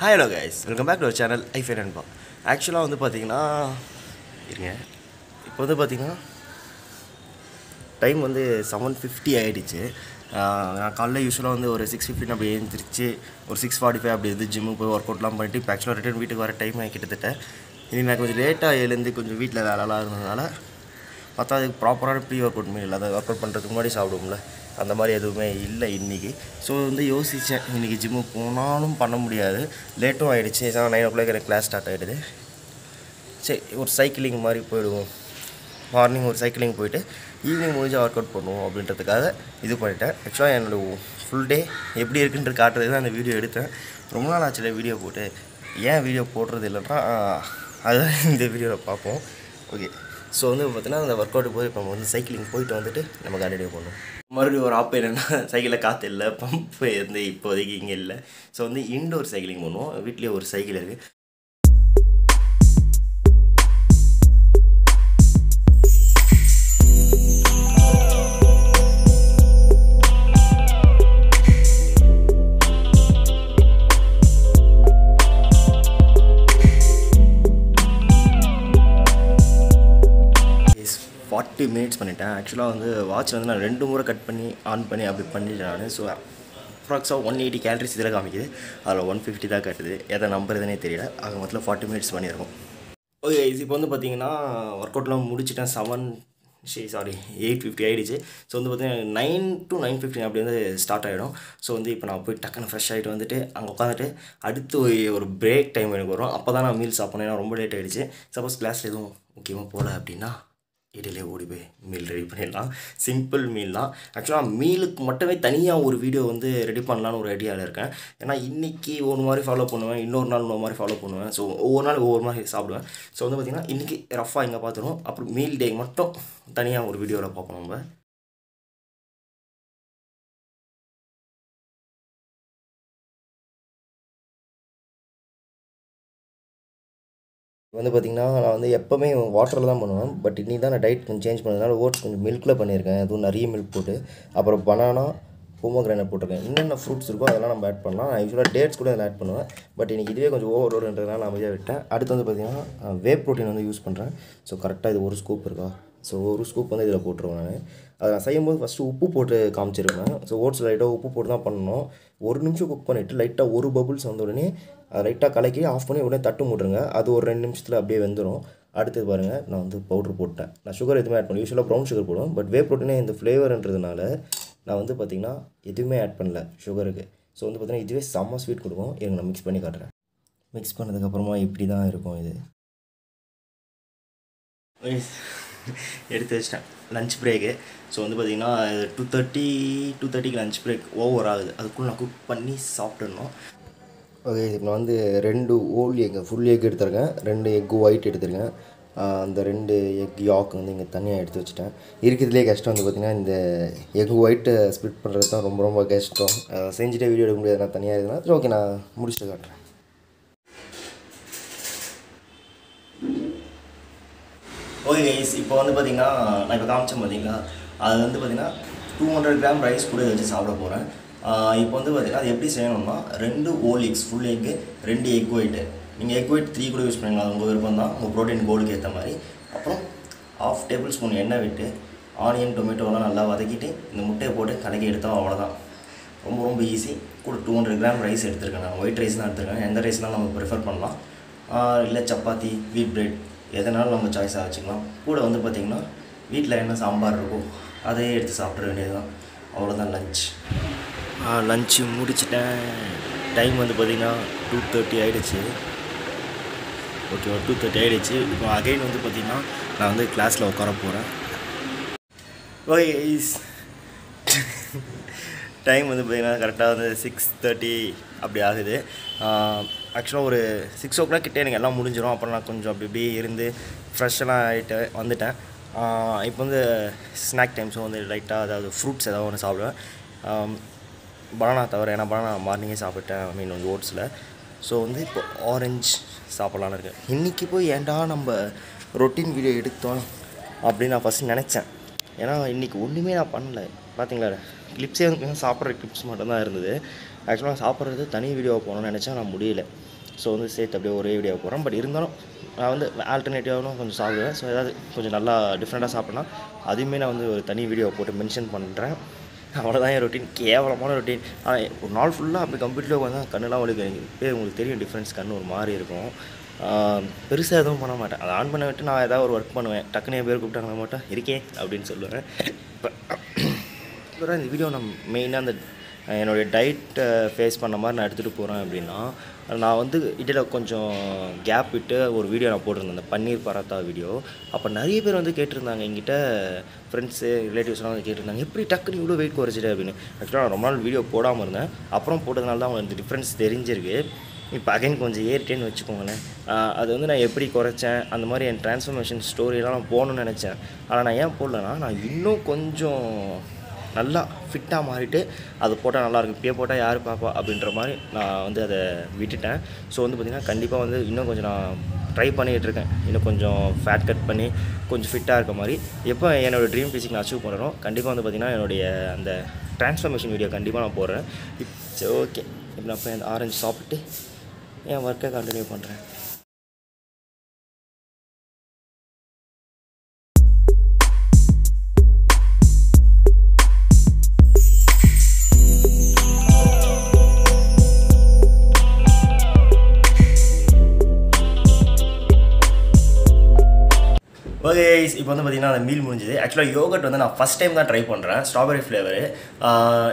Hi hello guys welcome back to channel ஐஃபை நண்பா ஆக்சுவலாக வந்து பார்த்தீங்கன்னா இருங்க. இப்போ வந்து பார்த்திங்கன்னா டைம் வந்து செவன் ஃபிஃப்டி ஆகிடுச்சு நான் காலைல யூஸ்வலாக வந்து ஒரு சிக்ஸ் ஃபிஃப்டின் அப்படி எழுந்திரிச்சு ஒரு சிக்ஸ் ஃபார்ட்டி ஃபைவ் அப்படி இருந்து ஜிம்முக்கு போய் ஒர்க் அவுட்லாம் பண்ணிட்டு இப்போ ஆக்சுவலாக ரிட்டர்ன் வீட்டுக்கு வர டைம் ஆகி கிட்டத்தட்ட இனி நான் கொஞ்சம் லேட்டாக எழுந்து கொஞ்சம் வீட்டில் வேலைலாம் இருந்ததுனால பார்த்தா அதுக்கு ப்ராப்பரான ப்ரீ ஒர்க் அவுட் மீல் இல்லை அதை ஒர்க் அவுட் பண்ணுறதுக்கு முன்னாடி சாப்பிடுவோம்ல. அந்த மாதிரி எதுவுமே இல்லை இன்றைக்கி ஸோ வந்து யோசித்தேன் இன்றைக்கி ஜிம்மு போனாலும் பண்ண முடியாது. லேட்டும் ஆகிடுச்சு செவன் நைன் ஓ கிளாக் எனக்கு கிளாஸ் ஸ்டார்ட் ஆகிடுது சரி ஒரு சைக்கிளிங் மாதிரி போயிடுவோம். மார்னிங் ஒரு சைக்கிளிங் போயிட்டு ஈவினிங் முடிஞ்சு ஒர்க் அவுட் பண்ணுவோம் அப்படின்றதுக்காக இது பண்ணிட்டேன். ஆக்சுவலாக என்னோடய ஃபுல் டே எப்படி இருக்குன்ற காட்டுறது தான் அந்த வீடியோ எடுத்தேன். ரொம்ப நாள் ஆச்சுல வீடியோ போட்டு. ஏன் வீடியோ போடுறது இல்லைன்னா அதுதான் இந்த வீடியோவில் பார்ப்போம். ஓகே ஸோ வந்து பார்த்தீங்கன்னா அந்த ஒர்க் அவுட் போய் இப்போ நம்ம வந்து சைக்கிளிங் போயிட்டு வந்துட்டு நம்ம கண்டினியூ பண்ணுவோம் மறுபடியும் ஒரு ஆப் என்னென்னா சைக்கிளில் காற்று இல்லை பம்ப் வந்து இப்போதைக்கு இங்கே இல்லை. ஸோ வந்து இன்டோர் சைக்கிளிங் பண்ணுவோம். வீட்லேயே ஒரு சைக்கிள் இருக்குது ஃபார்ட்டி மினிட்ஸ் பண்ணிட்டேன். ஆக்சுவலாக வந்து வாட்ச் வந்து நான் ரெண்டு முறை கட் பண்ணி ஆன் பண்ணி அப்படி பண்ணிட்டேன் நான். ஸோ அப்ராக்ஸாக ஒன் எயிட்டி கேலரிஸ் இதில் காமிக்குது. அதில் ஒன் ஃபிஃப்டி தான் கட்டுது. எதை நம்புறதுனே தெரியல. ஆக மொத்தம் ஃபார்ட்டி மினிட்ஸ் பண்ணியிருக்கோம் ஓகே இது இப்போ வந்து பார்த்தீங்கன்னா ஒர்க் அவுட்லாம் முடிச்சிட்டேன். செவன் ஷே சாரி எயிட் ஃபிஃப்டி ஆகிடுச்சு ஸோ வந்து பார்த்தீங்கன்னா நைன் டு நைன் ஃபிஃப்டின் அப்படி வந்து ஸ்டார்ட் ஆகிடும் ஸோ வந்து இப்போ நான் போய் டக்குன்னு ஃப்ரெஷ் ஆகிட்டு வந்துட்டு அங்கே உட்காந்துட்டு அடுத்து ஒரு பிரேக் டைம் எனக்கு வரும். அப்போ தான் நான் மீல் சாப்பிட்ணும். ஏன்னா ரொம்ப லேட் ஆகிடுச்சு சப்போஸ் கிளாஸில் எதுவும் முக்கியமாக போகல அப்படின்னா இடையிலே ஓடி போய் மீல் ரெடி பண்ணிடலாம். சிம்பிள் மீல் தான். ஆக்சுவலாக மீலுக்கு மட்டுமே தனியாக ஒரு வீடியோ வந்து ரெடி பண்ணலான்னு ஒரு ஐடியாவில் இருக்கேன். ஏன்னா இன்றைக்கி ஒரு மாதிரி ஃபாலோ பண்ணுவேன் இன்னொரு நாள் இன்னொரு மாதிரி ஃபாலோ பண்ணுவேன். ஸோ ஒவ்வொரு நாள் ஒவ்வொரு மாதிரி சாப்பிடுவேன். ஸோ வந்து பார்த்திங்கன்னா இன்றைக்கி ரஃபாக இங்கே பார்த்துருவோம் அப்புறம் மீல் டே மட்டும் தனியாக ஒரு வீடியோவில் பார்ப்போம் நம்ம. வந்து பார்த்திங்கன்னா நான் வந்து எப்போவுமே வாட்டரில் தான் பண்ணுவேன். பட் இன்றைக்கி தான் நான் டயட் கொஞ்சம் சேஞ்ச் பண்ணதுனால ஓட்ஸ் கொஞ்சம் மில்கில் பண்ணியிருக்கேன். அதுவும் நிறைய மில்க் போட்டு. அப்புறம் பனானா போமோகிரானட் போட்டிருக்கேன். என்னென்ன ஃப்ரூட்ஸ் இருக்கோ அதெல்லாம் நம்ம ஆட் பண்ணலாம். நான் யூஸ்வலாக டேட்ஸ் கூட அதில் ஆட் பண்ணுவேன். பட் இன்றைக்கி இதுவே கொஞ்சம் ஓவர் ஓடுன்றதுனால நான் அமைதியாக விட்டேன். அடுத்து வந்து பார்த்திங்கன்னா வே ப்ரோட்டீன் வந்து யூஸ் பண்ணுறேன் ஸோ கரெக்டாக இது ஒரு ஸ்கூப் இருக்கா? ஸோ ஒரு ஸ்கூப் வந்து இதில் போட்டுருவேன் நான். அதை நான் செய்யும்போது ஃபஸ்ட்டு உப்பு போட்டு காமிச்சிருவேன். ஸோ ஓட்ஸ் லைட்டாக உப்பு போட்டு தான் பண்ணணும். ஒரு நிமிஷம் குக் பண்ணிவிட்டு லைட்டாக ஒரு பபுள்ஸ் வந்த உடனே அதை லைட்டாக கலக்கி ஆஃப் பண்ணி உடனே தட்டு மூட்டுருங்க அது ஒரு ரெண்டு நிமிஷத்தில் அப்படியே வெந்துடும் அடுத்தது பாருங்கள் நான் வந்து பவுட்ரு போட்டேன். நான் சுகர் எதுவுமே ஆட் பண்ணல. யூஸ்வலாக ப்ரௌன் சுகர் போடும் பட் வே ப்ரோட்டீனே இந்த ஃப்ளேவர்ன்றதுனால நான் வந்து பார்த்திங்கன்னா எதுவுமே ஆட் பண்ணல சுகருக்கு ஸோ வந்து பார்த்திங்கன்னா இதுவே செம்ம ஸ்வீட் கொடுக்கும். எனக்கு நான் மிக்ஸ் பண்ணி காட்டுறேன். மிக்ஸ் பண்ணதுக்கப்புறமா இப்படி தான் இருக்கும் இது. எடுத்து வச்சிட்டேன். லஞ்ச் பிரேக்கு ஸோ வந்து பார்த்திங்கன்னா டூ தேர்ட்டி டூ தேர்ட்டிக்கு லஞ்ச் பிரேக் ஓவர் ஆகுது. அதுக்குள்ளே நான் குக் பண்ணி சாப்பிட்ணும் ஓகே நான் வந்து ரெண்டு ஓல் எக் ஃபுல் எக் எடுத்திருக்கேன். ரெண்டு எக் ஒயிட் எடுத்திருக்கேன். அந்த ரெண்டு எக் யாக் வந்து இங்கே தனியாக எடுத்து வச்சுட்டேன். இருக்கிறதுலே கஷ்டம் வந்து பார்த்திங்கன்னா இந்த எக் ஒயிட்டை ஸ்ப்ளிட் பண்ணுறது தான் ரொம்ப ரொம்ப கஷ்டம். செஞ்சுட்டே வீடியோ எடுக்க முடியாது. நான் தனியாக இருந்தால் சரி ஓகே நான் முடிச்சுட்டு காட்டுறேன். ஓகே கைஸ் இப்போ வந்து பார்த்திங்கன்னா நான் இப்போ காமிச்சேன் பார்த்தீங்களா அது வந்து பார்த்திங்கன்னா டூ ஹண்ட்ரட் கிராம் ரைஸ் கூட வச்சு சாப்பிட போகிறேன் இப்போ வந்து பார்த்திங்கன்னா அது எப்படி செய்யணும்னா ரெண்டு ஓல் எக்ஸ் ஃபுல் எக்கு ரெண்டு எக் ஒயிட்டு நீங்கள் எக் ஒயிட் த்ரீ கூட யூஸ் பண்ணிக்கலாம். உங்கள் விருப்பம் தான். உங்கள் ப்ரோட்டீன் கோலுக்கு ஏற்ற மாதிரி. அப்புறம் ஆஃப் டேபிள் ஸ்பூன் எண்ணெய் விட்டு ஆனியன் டொமேட்டோலாம் நல்லா வதக்கிட்டு இந்த முட்டையை போட்டு கலக்கி எடுத்தோம் அவ்வளோதான் ரொம்ப ரொம்ப ஈஸி கூட டூ ஹண்ட்ரட் கிராம் ரைஸ் எடுத்துருக்கேன் நான். ஒயிட் ரைஸ் தான் எடுத்துருக்கேன். எந்த ரைஸ்லாம் நம்ம ப்ரிஃபர் பண்ணலாம். இல்லை சப்பாத்தி வீட் பிரெட் எதனாலும் நம்ம சாய்ஸாக வச்சுக்கலாம். கூட வந்து பார்த்திங்கன்னா வீட்டில் என்ன சாம்பார் இருக்கோ அதையே எடுத்து சாப்பிட வேண்டியது தான் அவ்வளோதான் லஞ்ச் லஞ்சு முடிச்சிட்டேன். டைம் வந்து பார்த்திங்கன்னா டூ தேர்ட்டி ஆகிடுச்சு ஓகே டூ தேர்ட்டி ஆகிடுச்சு இப்போ அகைன் வந்து பார்த்திங்கன்னா நான் வந்து கிளாஸில் உட்கார போகிறேன் ஓகே இஸ் டைம் வந்து பார்த்திங்கன்னா கரெக்டாக வந்து சிக்ஸ் தேர்ட்டி அப்படி ஆகுது. ஆக்சுவலாக ஒரு சிக்ஸ் ஓ கிளாக் கிட்டே எனக்கு எல்லாம் முடிஞ்சிடும் அப்புறம் நான் கொஞ்சம் அப்படி இப்படியே இருந்து ஃப்ரெஷ்ஷெல்லாம் ஆகிட்டு வந்துட்டேன். இப்போ வந்து ஸ்நாக் டைம்ஸும் வந்து லைட்டாக அதாவது ஃப்ரூட்ஸ் ஏதாவது ஒன்று சாப்பிடுவேன். பனானா தவிர ஏன்னா பனானா மார்னிங்கே சாப்பிட்டேன் ஐ மீன் வந்து ஓட்ஸில் ஸோ வந்து இப்போ ஆரஞ்ச் சாப்பிட்லான்னு இருக்கேன் இன்றைக்கி போய் ஏன்டா நம்ம ரொட்டீன் வீடியோ எடுத்தோம் அப்படின்னு நான் ஃபஸ்ட்டு நினச்சேன். ஏன்னா இன்றைக்கி ஒன்றுமே நான் பண்ணலை. பார்த்தீங்களா கிளிப்ஸே வந்து சாப்பிட்ற கிளிப்ஸ் மட்டும்தான் இருந்தது. ஆக்சுவலாக சாப்பிட்றது தனி வீடியோ போகணும்னு நினச்சா நான் முடியல. ஸோ வந்து சேர்த்து அப்படியே ஒரே வீடியோ போகிறேன் பட் இருந்தாலும் நான் வந்து ஆல்டர்னேட்டிவாகவும் கொஞ்சம் சாப்பிடுவேன். ஸோ ஏதாவது கொஞ்சம் நல்லா டிஃப்ரெண்ட்டாக சாப்பிட்னா அதுவுமே நான் வந்து ஒரு தனி வீடியோ போட்டு மென்ஷன் பண்ணுறேன் அவ்வளோதான் என் ரொட்டீன் கேவலமான ரொட்டீன் ஆனால் ஒரு நாள் ஃபுல்லாக அப்படி கம்ப்யூட்டரில் உட்காந்தா கண்ணெல்லாம் உங்களுக்கு பேர் உங்களுக்கு தெரியும் டிஃப்ரென்ஸ் கண் ஒரு மாதிரி இருக்கும். பெருசாக எதுவும் பண்ண மாட்டேன். அதை ஆன் பண்ண விட்டு நான் ஏதாவது ஒரு ஒர்க் பண்ணுவேன். டக்குனு என் பேர் கூப்பிட்டாங்க மாட்டேன் இருக்கேன் அப்படின்னு சொல்லுவேன். இப்போ பர்டிகுலராக இந்த வீடியோ நான் மெயினாக அந்த என்னுடைய டயட்டை ஃபேஸ் பண்ண மாதிரி நான் எடுத்துகிட்டு போகிறேன் அப்படின்னா நான் வந்து இடையில கொஞ்சம் கேப் விட்டு ஒரு வீடியோ நான் போட்டிருந்தேன். அந்த பன்னீர் பராத்தா வீடியோ அப்போ நிறைய பேர் வந்து கேட்டிருந்தாங்க எங்கிட்ட ஃப்ரெண்ட்ஸு ரிலேட்டிவ்ஸ்லாம் வந்து கேட்டிருந்தாங்க எப்படி டக்குன்னு இவ்வளோ வெயிட் குறைச்சிட்டு? அப்படின்னு. ஆக்சுவலாக நான் ரொம்ப நாள் வீடியோ போடாமல் இருந்தேன். அப்புறம் போட்டதுனால தான் அவங்களுக்கு டிஃப்ரென்ஸ் தெரிஞ்சிருக்கு. இப்போ அகைன் கொஞ்சம் ஏறிட்டேன்னு வச்சுக்கோங்களேன். அது வந்து நான் எப்படி குறைச்சேன் அந்த மாதிரி என் ட்ரான்ஸ்ஃபர்மேஷன் ஸ்டோரியெல்லாம் நான் போகணுன்னு நினச்சேன். ஆனால் நான் ஏன் போடலன்னா நான் இன்னும் கொஞ்சம் நல்லா ஃபிட்டாக மாறிட்டு அது போட்டால் நல்லாயிருக்கும் இப்பயே போட்டால் யார் பார்ப்பா அப்படின்ற மாதிரி நான் வந்து அதை விட்டுட்டேன். ஸோ வந்து பார்த்திங்கன்னா கண்டிப்பாக வந்து இன்னும் கொஞ்சம் நான் ட்ரை பண்ணிகிட்டு இருக்கேன். இன்னும் கொஞ்சம் ஃபேட் கட் பண்ணி கொஞ்சம் ஃபிட்டாக இருக்க மாதிரி. எப்போ என்னோடய ட்ரீம் பிசிக் நான் அச்சீவ் பண்ணுறோம் கண்டிப்பாக வந்து பார்த்திங்கன்னா என்னுடைய அந்த ட்ரான்ஸ்ஃபர்மேஷன் வீடியோ கண்டிப்பாக நான் போடுறேன். இட்ஸ் ஓகே இப்போ நான் போய் அந்த ஆரஞ்சு சாப்பிட்டு என் ஒர்க்கை கண்டினியூ பண்ணுறேன் கைஸ் இப்போ வந்து பார்த்தீங்கன்னா அந்த மீல் முடிஞ்சுது. ஆக்சுவலாக யோகட் வந்து நான் ஃபஸ்ட் டைம் தான் ட்ரை பண்ணுறேன் ஸ்ட்ராபெரி ஃப்ளேவர்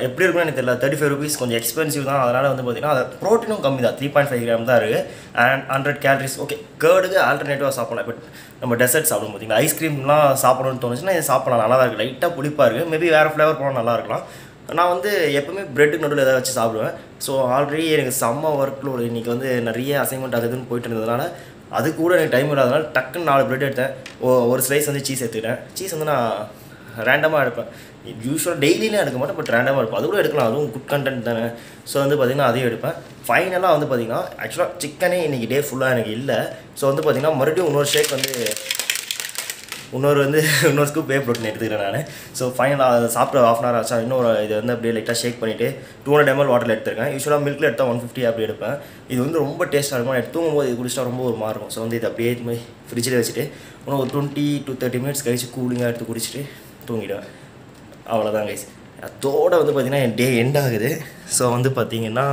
எப்படி இருக்குன்னு எனக்கு தெரியல. தேர்ட்டி ஃபைவ் ருபீஸ் கொஞ்சம் எக்ஸ்பென்சிவ் தான். அதனால் வந்து பார்த்தீங்கன்னா அது ப்ரோட்டீனும் கம்மி தான். த்ரீ பாயிண்ட் ஃபைவ் கிராம் தான் இருக்குது அண்ட் ஹண்ட்ரட் கேலரிஸ் ஓகே கேர்டுக்கு ஆல்டர்னேட்டிவாக சாப்பிடலாம். பட் நம்ம டெசர்ட் சாப்பிடும் பார்த்தீங்கன்னா ஐஸ்கிரீம்லாம் சாப்பிடணும்னு தோணுச்சுன்னா இது சாப்பிடலாம். நல்லா தான் இருக்குது லைட்டாக புளிப்பாக இருக்குது மேபி வேறு ஃப்ளேவர் போனால் நல்லா இருக்கலாம். நான் வந்து எப்பவுமே பிரெட்டுக்கு நடுவில் ஏதாவது வச்சு சாப்பிடுவேன். ஸோ ஆல்ரெடி எனக்கு செம்ம ஒர்க் லோடு இன்றைக்கி வந்து நிறைய அசைன்மெண்ட் அது இதுன்னு போயிட்டு இருந்ததுனால அது கூட எனக்கு டைம் இல்லாதனால டக்குன்னு நாலு பிரெட் எடுத்தேன். ஓ ஒரு ஸ்லைஸ் வந்து சீஸ் எடுத்துக்கிட்டேன். சீஸ் வந்து நான் ரேண்டமாக எடுப்பேன். யூஸ்வலாக டெய்லியும் எடுக்க மாட்டேன் பட் ரேண்டமாக எடுப்பேன். அது கூட எடுக்கலாம். அதுவும் குட் கண்டென்ட் தானே. ஸோ வந்து பார்த்திங்கன்னா அதையும் எடுப்பேன். ஃபைனலாக வந்து பார்த்திங்கன்னா ஆக்சுவலாக சிக்கனே இன்றைக்கி டே ஃபுல்லாக எனக்கு இல்லை. ஸோ வந்து பார்த்திங்கன்னா மறுபடியும் இன்னொரு ஷேக் வந்து இன்னொரு வந்து இன்னொரு ஸ்கூப் வே ப்ரோட்டீன் எடுத்துக்கிறேன் நான். ஸோ ஃபைனலாக அதை சாப்பிட்டு ஆஃப் அன் ஹவர் ஆச்சா. இன்னொரு இது வந்து அப்படியே லைட்டாக ஷேக் பண்ணிவிட்டு டூ ஹண்ட்ரட் எம்எல் வாட்டரில் எடுத்துருக்கேன். யூஸ்வலாக மில்கில் எடுத்தால் ஒன் ஃபிஃப்டி அப்படி எடுப்பேன். இது வந்து ரொம்ப டேஸ்ட்டாக இருக்கும். நான் தூங்கும்போது இது குடிச்சிட்டா ரொம்ப ஒரு மாறும் ஸோ வந்து இது அப்படியே ஃப்ரிட்ஜில் வச்சுட்டு இன்னும் ஒரு டுவெண்ட்டி டு தேர்ட்டி மினிட்ஸ் கழிச்சு கூலிங்காக எடுத்து குடிச்சிட்டு தூங்கிடுவேன். அவ்வளோதான் கைஸ் அதோட வந்து பார்த்திங்கன்னா என் டே எண்ட் ஆகுது. ஸோ வந்து பார்த்திங்கன்னா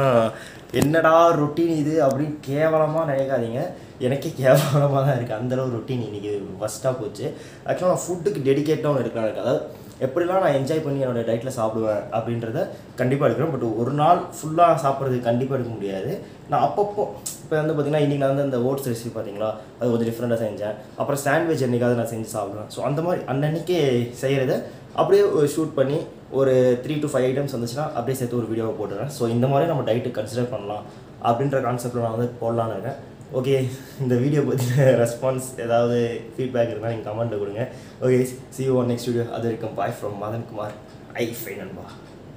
என்னடா ரொட்டீன் இது அப்படின்னு கேவலமாக நினைக்காதீங்க. எனக்கே கேவலமாக தான் இருக்குது அந்தளவு ரொட்டீன் இன்றைக்கி ஃபஸ்ட்டாக போச்சு. ஆக்சுவலாக நான் ஃபுட்டுக்கு டெடிகேட்டாக ஒன்று எடுக்கலாம் எனக்கு அதாவது எப்படிலாம் நான் என்ஜாய் பண்ணி என்னோடய டயட்டில் சாப்பிடுவேன் அப்படின்றத கண்டிப்பாக எடுக்கிறேன். பட் ஒரு நாள் ஃபுல்லாக சாப்பிட்றது கண்டிப்பாக எடுக்க முடியாது. நான் அப்பப்போ இப்போ வந்து பார்த்திங்கன்னா இன்றைக்கி நான் வந்து அந்த ஓட்ஸ் ரெசிபி பார்த்தீங்களா அது கொஞ்சம் டிஃப்ரெண்ட்டாக செஞ்சேன். அப்புறம் சாண்ட்விச் என்றைக்காவது நான் செஞ்சு சாப்பிடுவேன். ஸோ அந்த மாதிரி அன்னன்னைக்கே செய்கிறத அப்படியே ஷூட் பண்ணி ஒரு த்ரீ டு ஃபைவ் ஐட்டம்ஸ் வந்துச்சுன்னா அப்படியே சேர்த்து ஒரு வீடியோவை போட்டுறேன். ஸோ இந்த மாதிரி நம்ம டயட்டு கன்சிடர் பண்ணலாம். அப்படின்ற கான்செப்டில் நான் வந்து போடலான்னு இருக்கேன். ஓகே இந்த வீடியோ பற்றின ரெஸ்பான்ஸ் ஏதாவது ஃபீட்பேக் இருந்தால் நீங்கள் கமெண்ட்டில் கொடுங்க. Okay see on next video அது இருக்கும் பாய் ஃப்ரம் மதன் குமார் ஐ நண்பா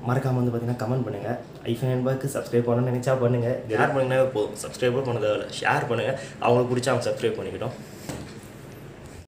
மறக்காமல் வந்து பார்த்தீங்கன்னா கமெண்ட் பண்ணுங்கள் ஐஃபை நண்பாவுக்கு சப்ஸ்கிரைப் பண்ணணும்னு நினச்சா பண்ணுங்கள் ஷேர் பண்ணிங்கன்னா போதும். சப்ஸ்கிரைபும் பண்ண தேவையில்ல. ஷேர் பண்ணுங்கள் அவங்களுக்கு பிடிச்சா அவங்க சப்ஸ்கிரைப் பண்ணிக்கிட்டோம்.